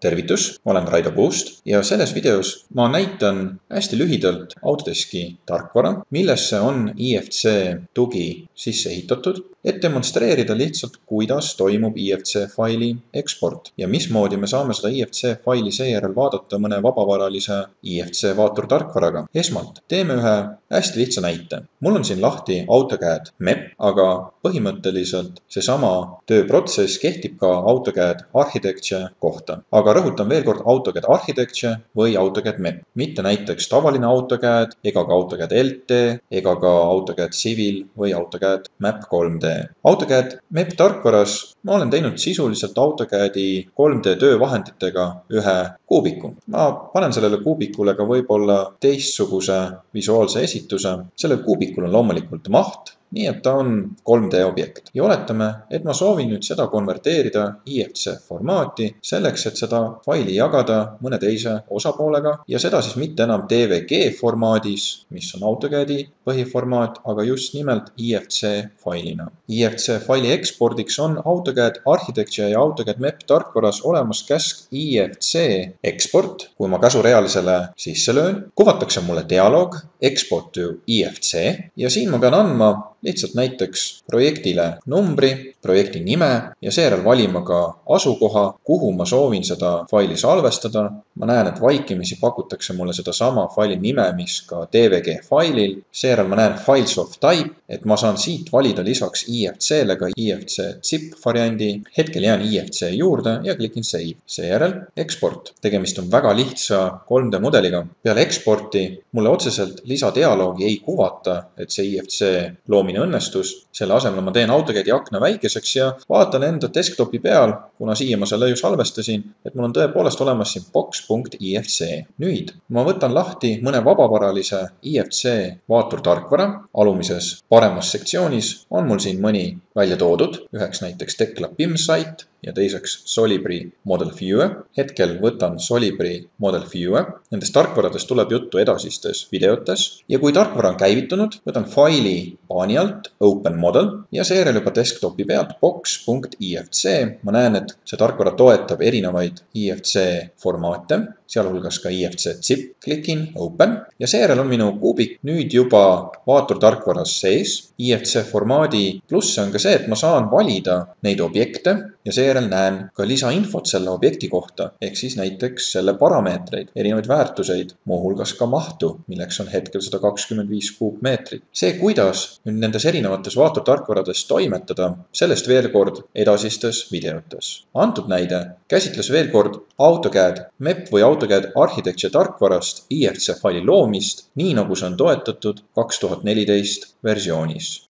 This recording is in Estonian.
tervitus, olen Raido Puust ja selles videos ma näitan hästi lühidalt Autodeski tarkvara, millesse on IFC tugi sisse ehitatud, et demonstreerida lihtsalt, kuidas toimub IFC faili eksport ja mismoodi me saame seda IFC faili seejärel vaadata mõne vabavaralise IFC vaaturtarkvaraga. esmalt teeme ühe hästi lihtsa näite. mul on siin lahti AutoCAD MEP, aga põhimõtteliselt seesama tööprotsess kehtib ka AutoCAD Architecture kohta. aga rõhutan veel kord AutoCAD Architecture või AutoCAD MEP, mitte näiteks tavaline AutoCAD ega ka AutoCAD LT ega ka AutoCAD Civil või AutoCAD Map 3D. AutoCAD MEP tarkvaras ma olen teinud sisuliselt AutoCAD-i 3D töövahenditega ühe kuubiku. ma panen sellele kuubikule ka võib-olla teistsuguse visuaalse esituse. sellel kuubikul on loomulikult maht nii et ta on 3D objekt ja oletame, et ma soovin nüüd seda konverteerida IFC formaati selleks, et seda faili jagada mõne teise osapoolega ja seda siis mitte enam DVG formaadis, mis on AutoCAD-i põhiformaat, aga just nimelt IFC failina. IFC faili ekspordiks on AutoCAD Architecture ja AutoCAD MEP tarkvaras olemas käsk IFC export. kui ma käsurealisele sisse löön, kuvatakse mulle dialoog export to IFC ja siin ma pean andma lihtsalt näiteks projektile numbri, projekti nime ja seejärel valima ka asukoha, kuhu ma soovin seda faili salvestada. ma näen, et vaikimisi pakutakse mulle sedasama faili nime, mis ka DVG failil. seejärel ma näen files of type, et ma saan siit valida lisaks IFC-le ka IFC zip variandi. hetkel jään IFC juurde ja klikin save. seejärel export. tegemist on väga lihtsa 3D mudeliga. peale eksporti mulle otseselt lisadialoogi ei kuvata, et see IFC loomine loomine õnnestus. selle asemel ma teen AutoCAD-i akna väikeseks ja vaatan enda desktopi peal, kuna siia ma selle ju salvestasin, et mul on tõepoolest olemas siin box.ifc. nüüd ma võtan lahti mõne vabavaralise IFC vaaturtarkvara. alumises paremas sektsioonis on mul siin mõni välja toodud, üheks näiteks Tekla BIM site ja teiseks Solibri Model Viewer. hetkel võtan Solibri Model Viewer. Nendest tarkvaradest tuleb juttu edasistes videotes ja kui tarkvara on käivitunud, võtan faili paani alt Open Model ja seejärel juba desktopi pealt box.ifc. ma näen, et see tarkvara toetab erinevaid IFC formaate, sealhulgas ka IFC zip. klikin Open ja seejärel on minu kuubik nüüd juba vaaturtarkvaras sees. IFC formaadi pluss on ka see, et ma saan valida neid objekte ja seejärel näen ka lisainfot selle objekti kohta, ehk siis näiteks selle parameetreid, erinevaid väärtuseid, muuhulgas ka mahtu, milleks on hetkel sada kakskümmend viis kuupmeetrit. see, kuidas nüüd nendes erinevates vaaturtarkvarades toimetada, sellest veel kord edasistes videotes. antud näide käsitles veel kord AutoCAD MEP või AutoCAD Architecture tarkvarast IFC faili loomist, nii nagu see on toetatud kaks tuhat neliteist versioonis